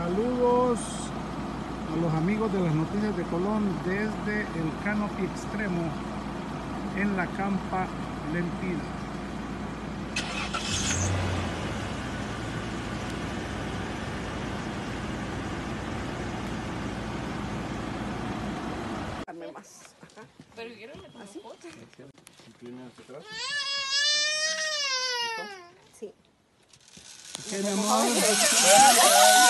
Saludos a los amigos de las noticias de Colón desde el canopy extremo en la campa Lempida. Más. Ajá. Pero quiero le tome ¿Así? foto. Inclina hacia atrás. Sí. Mi amor.